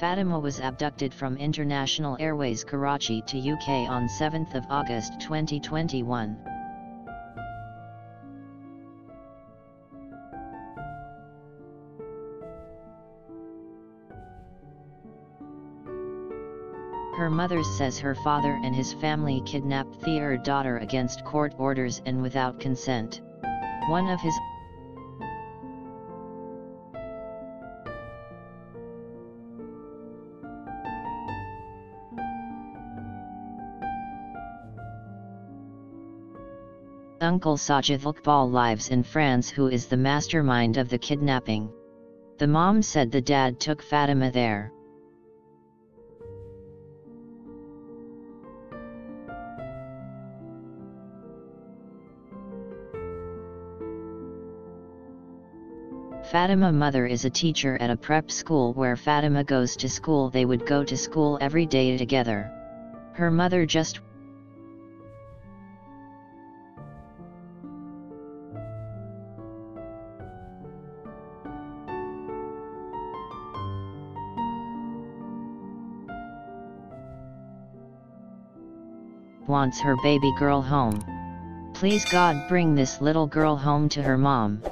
Fatima was abducted from International Airways Karachi to UK on 7 August 2021. Her mother says her father and his family kidnapped their daughter against court orders and without consent. One of his Uncle Sajid Iqbal lives in France who is the mastermind of the kidnapping. The mom said the dad took Fatima there. Fatima mother is a teacher at a prep school where Fatima goes to school they would go to school every day together. Her mother just wants her baby girl home. Please God bring this little girl home to her mom.